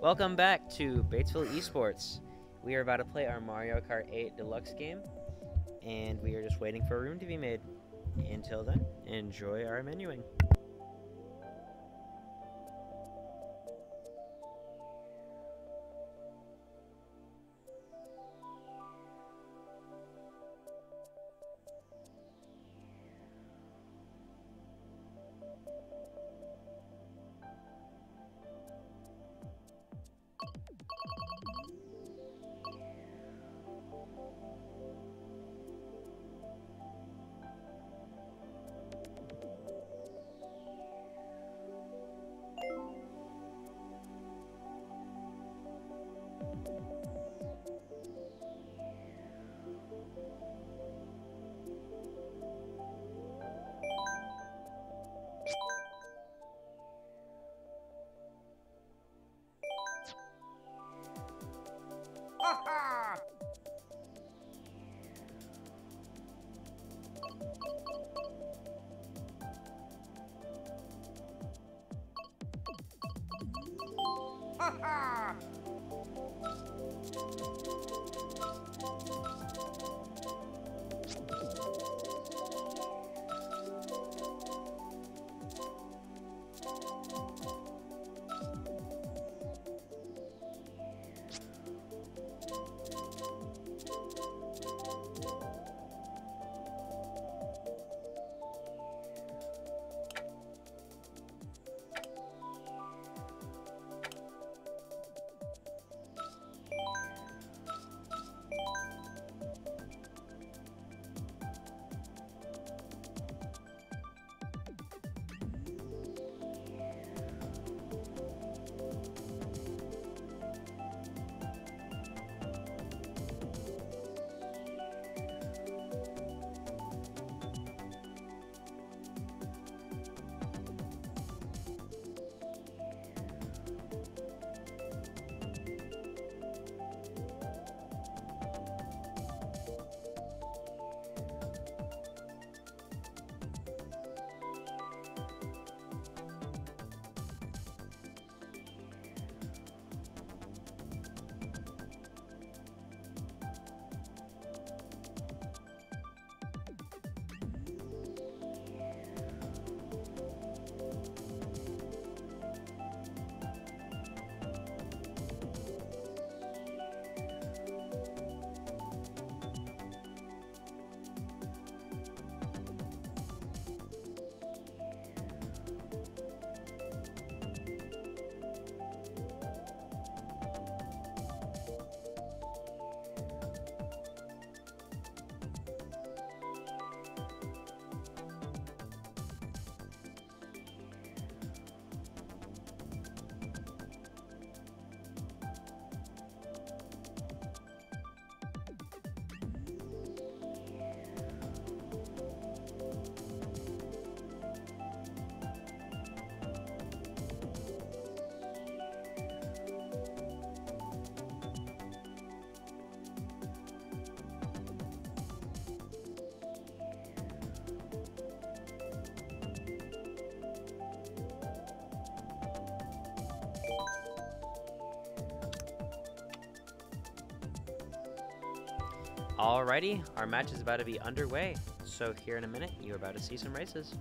Welcome back to Batesville Esports. We are about to play our Mario Kart 8 Deluxe game, and we are just waiting for a room to be made. Until then, enjoy our menuing. Alrighty, our match is about to be underway. So here in a minute, you're about to see some races.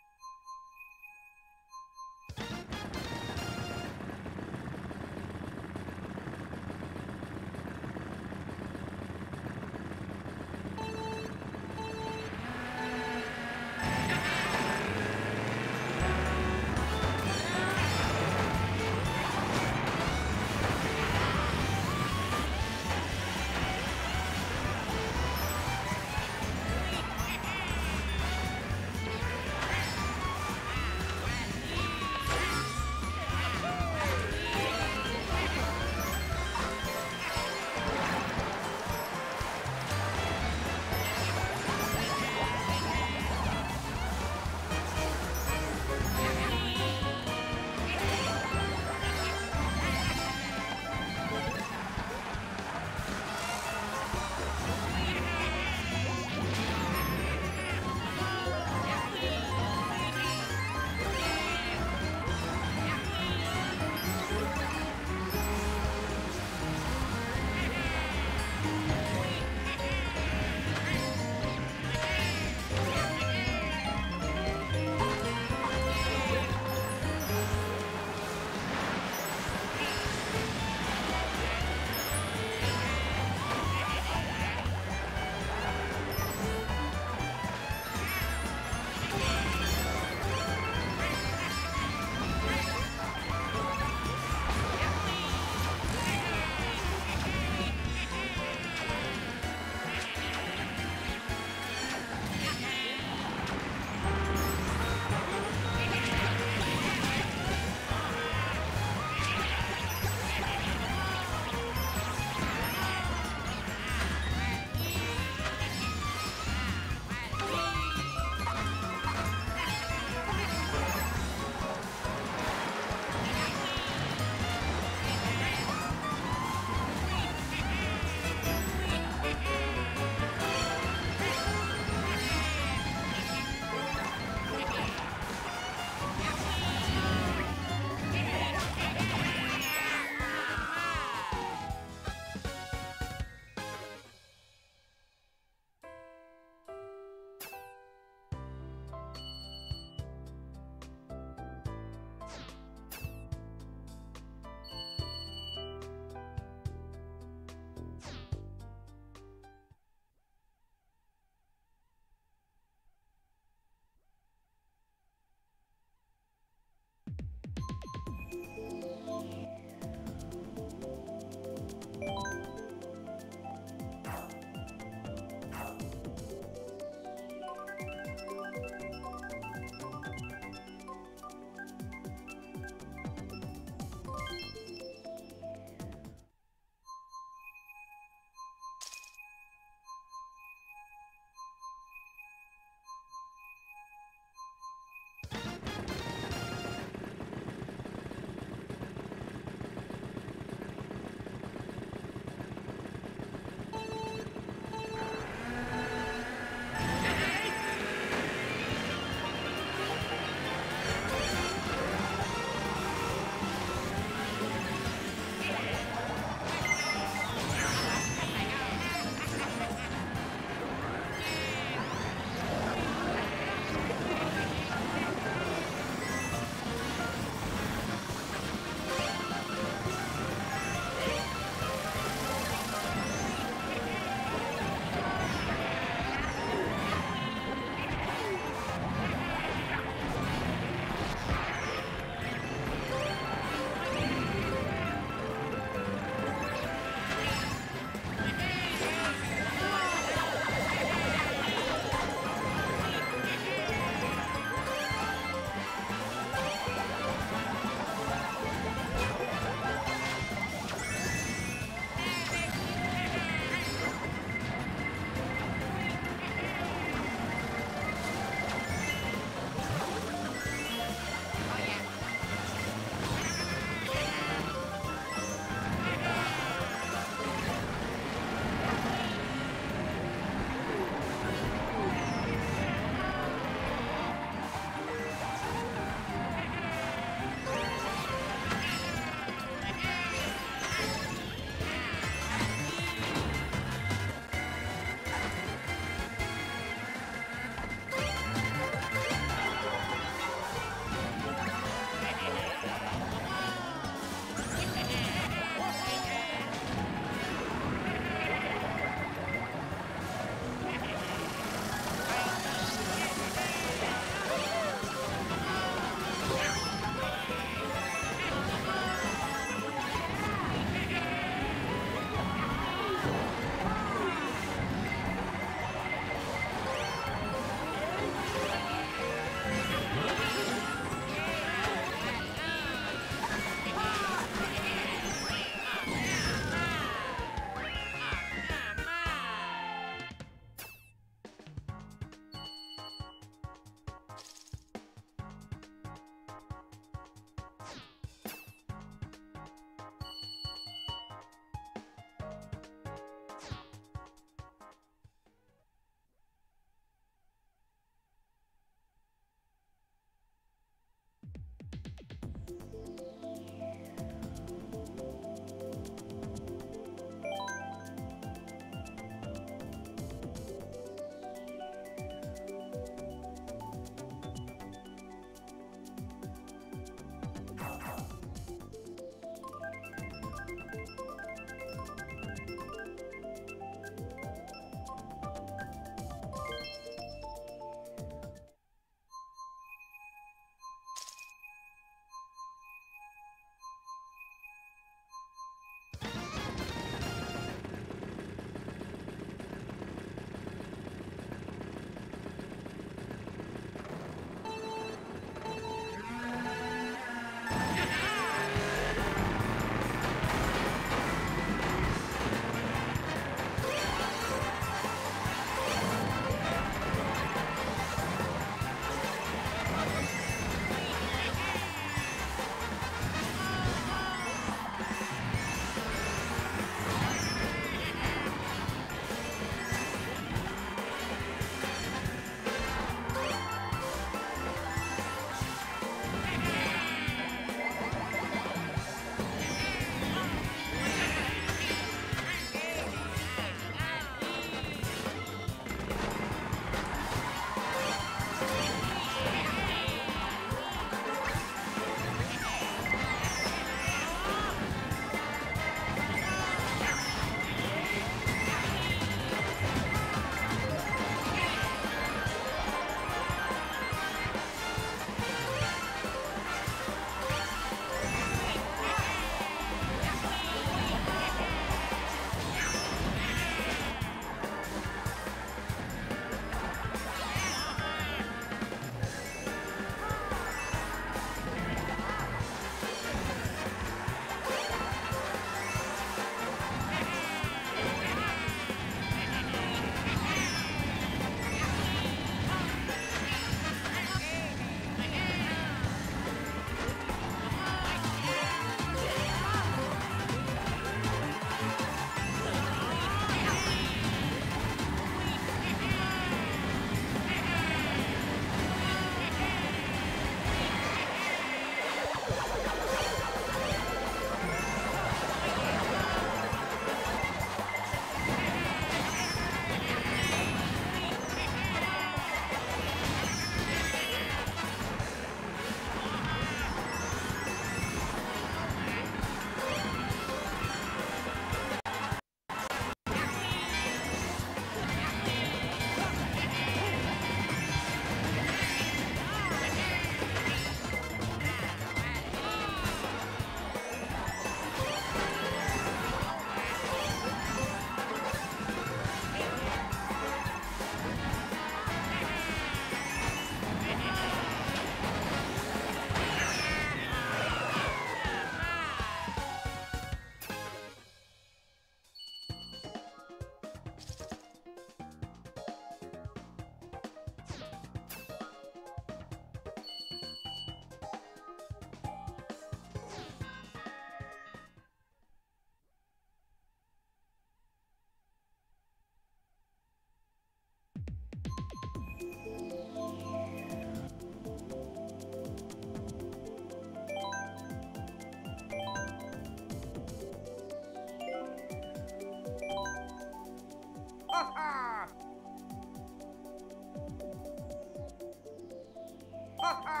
Ha ha!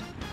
Bye.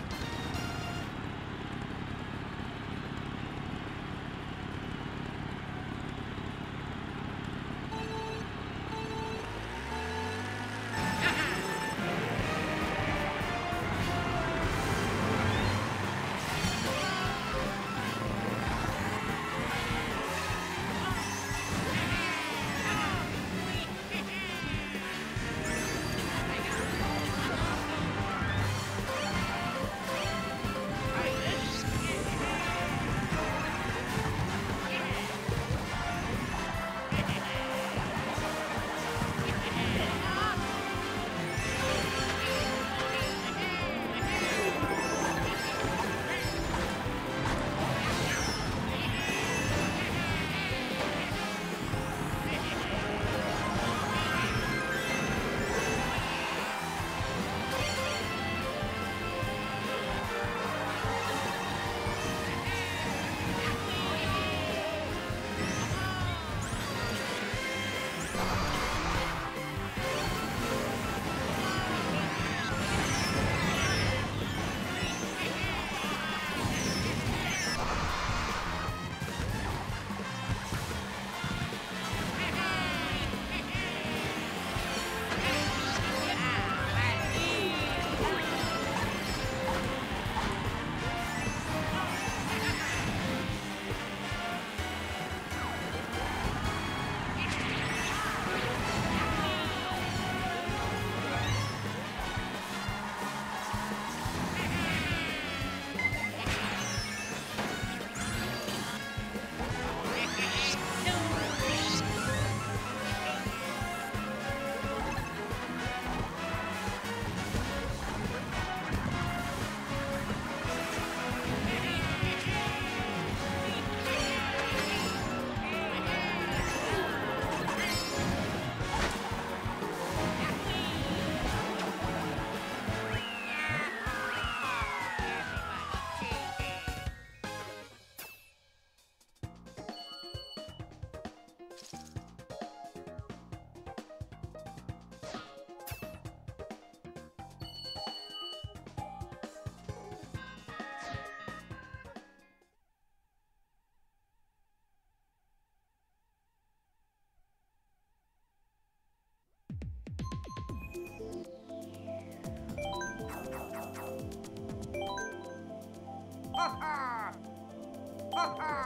Ha ha!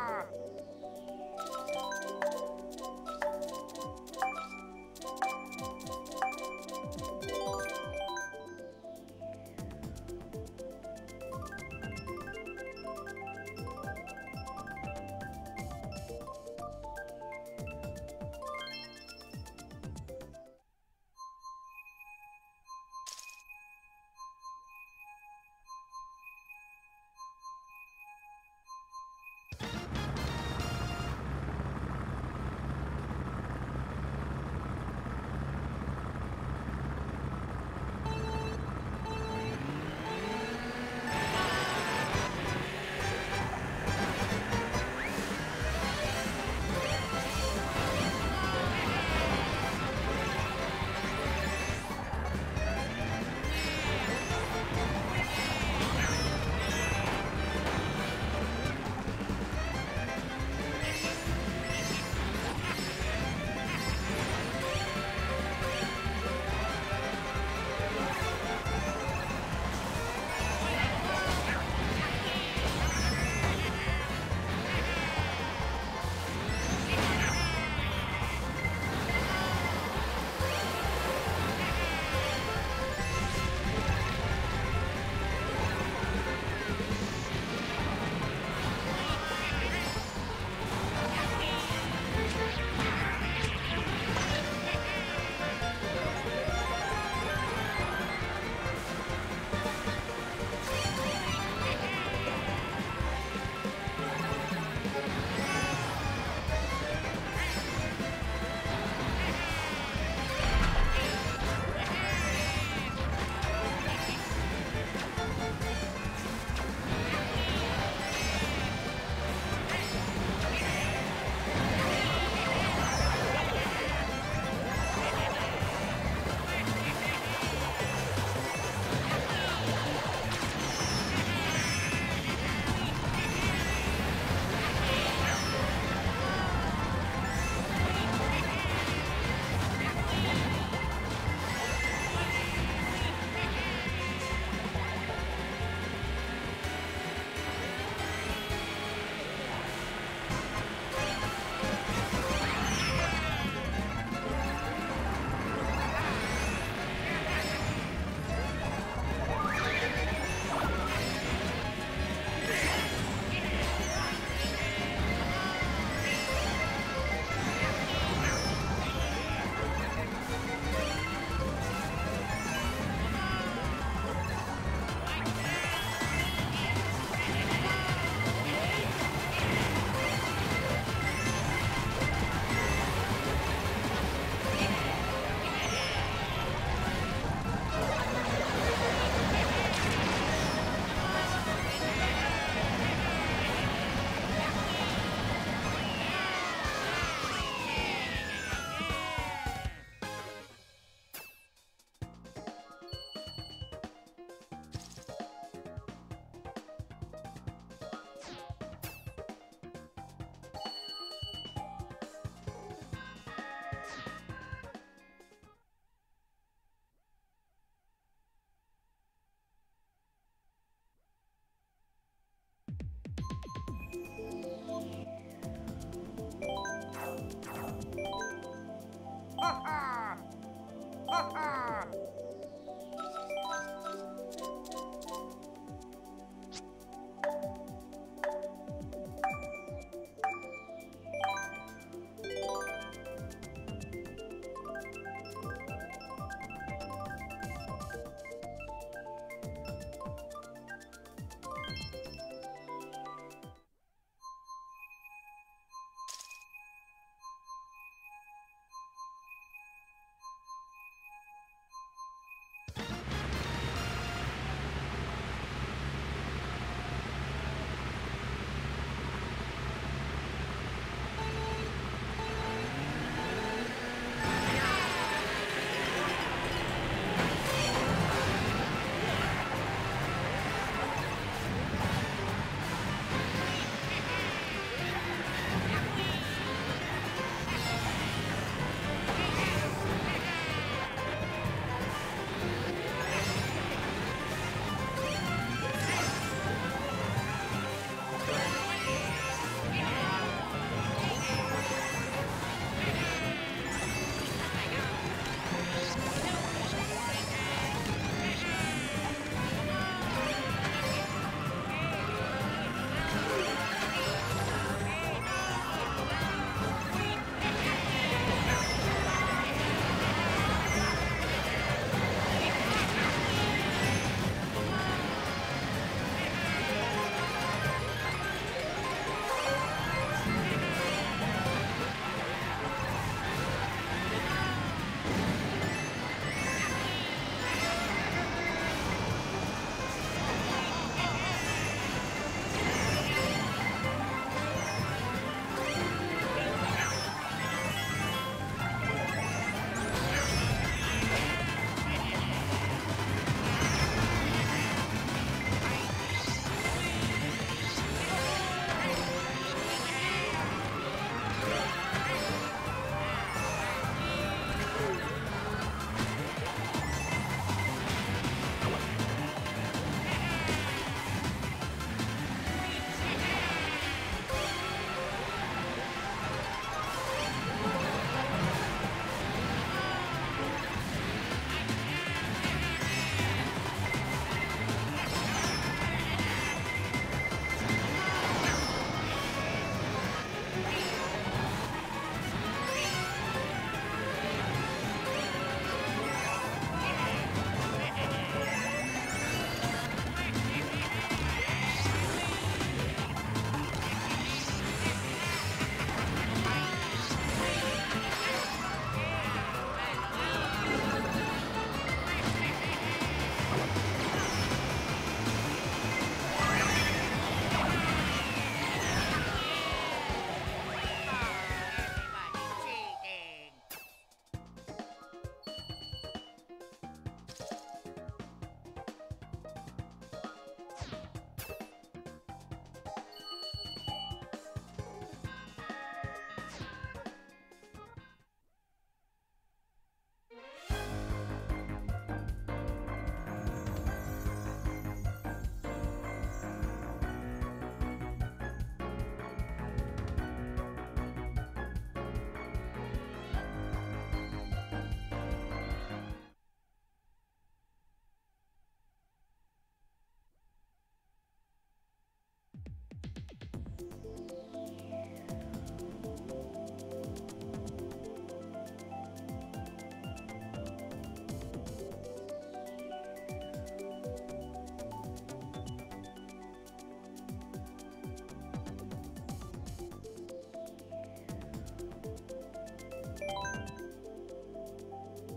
Ha ha! Ha ha!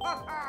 Ha ha!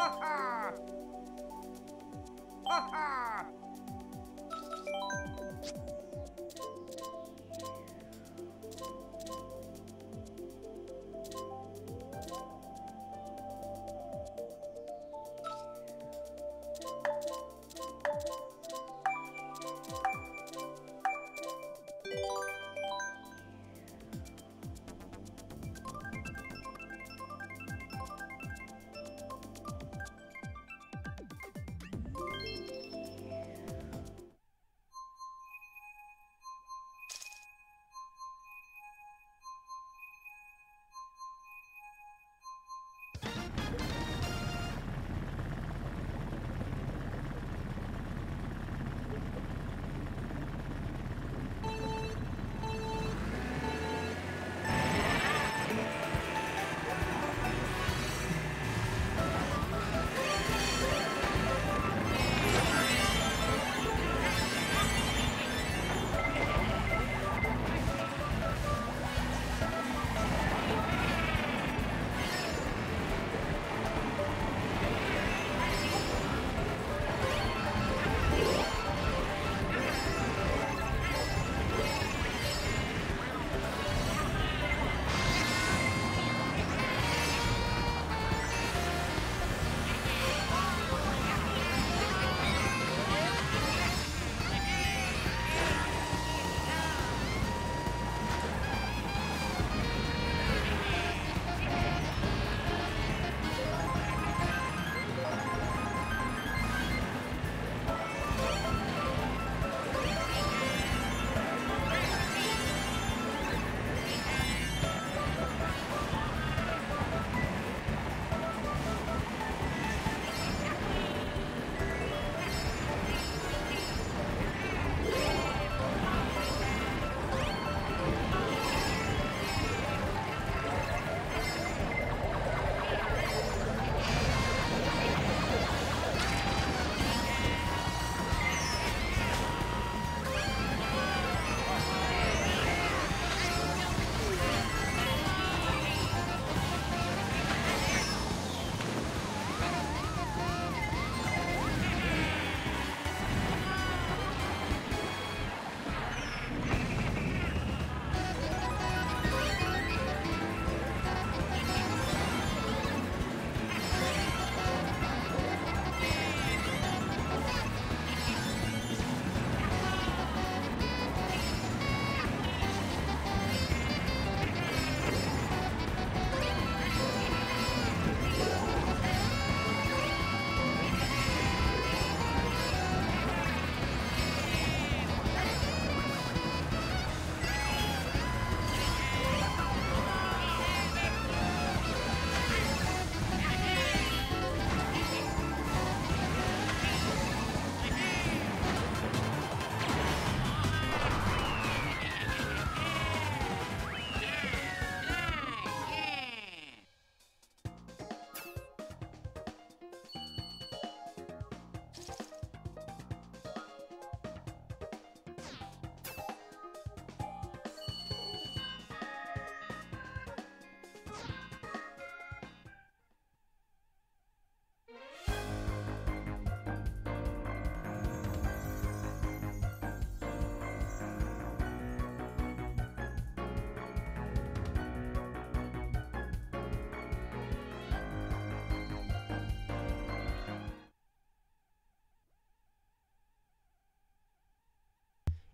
Ha ha!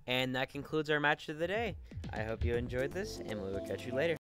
And that concludes our match of the day. I hope you enjoyed this, and we will catch you later.